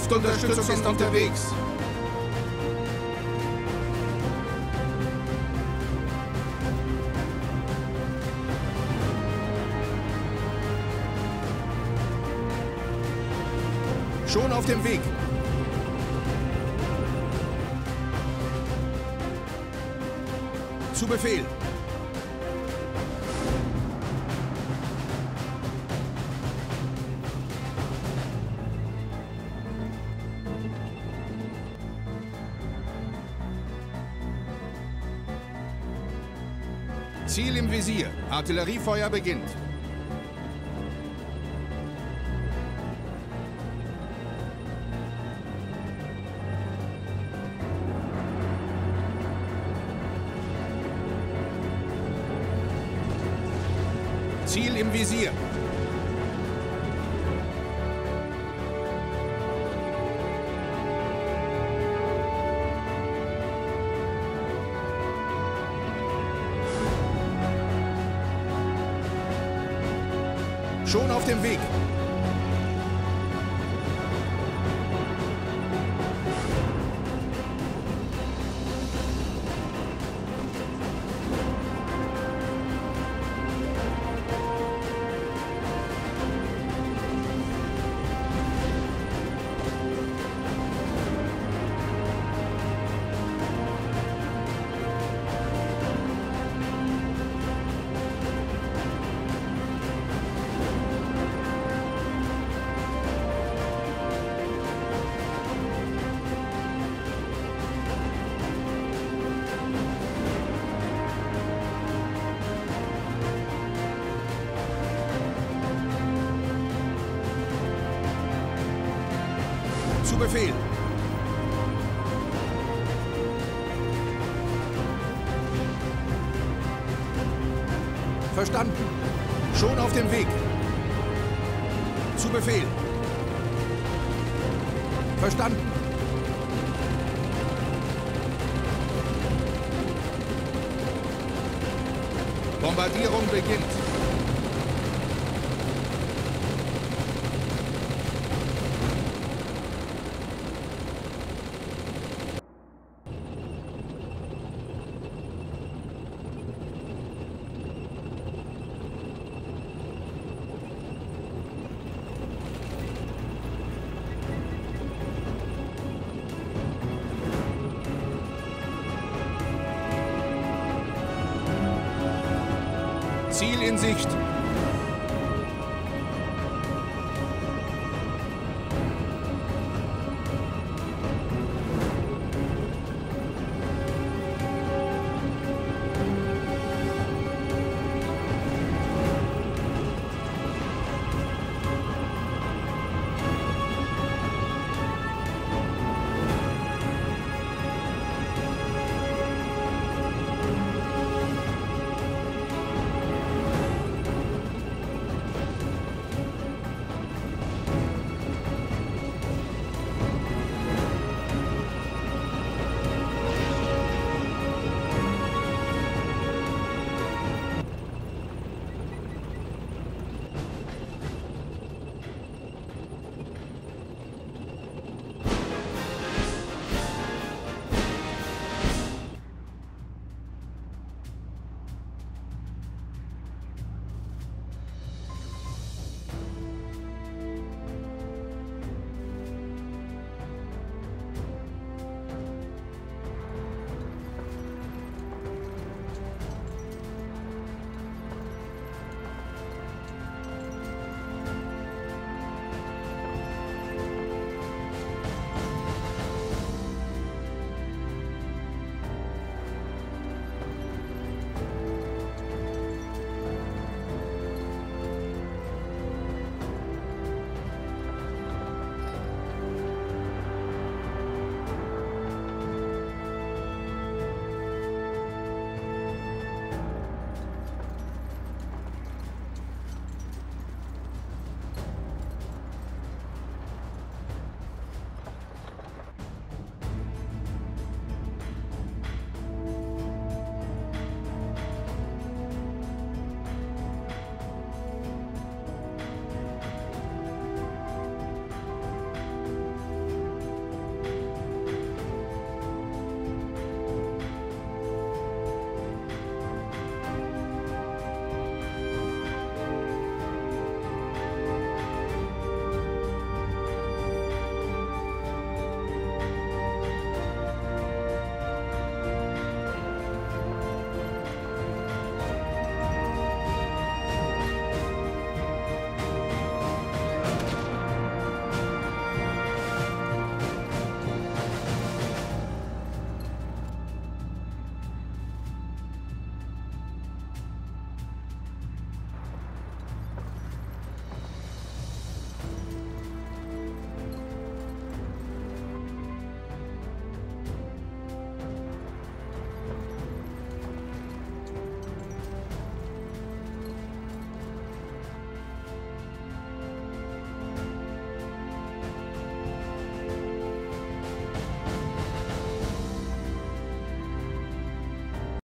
Luftunterstützung ist unterwegs. Schon auf dem Weg. Zu Befehl. Ziel im Visier. Artilleriefeuer beginnt. Ziel im Visier. Schon auf Befehl. Verstanden. Schon auf dem Weg. Zu Befehl. Verstanden. Bombardierung beginnt. Ziel in Sicht.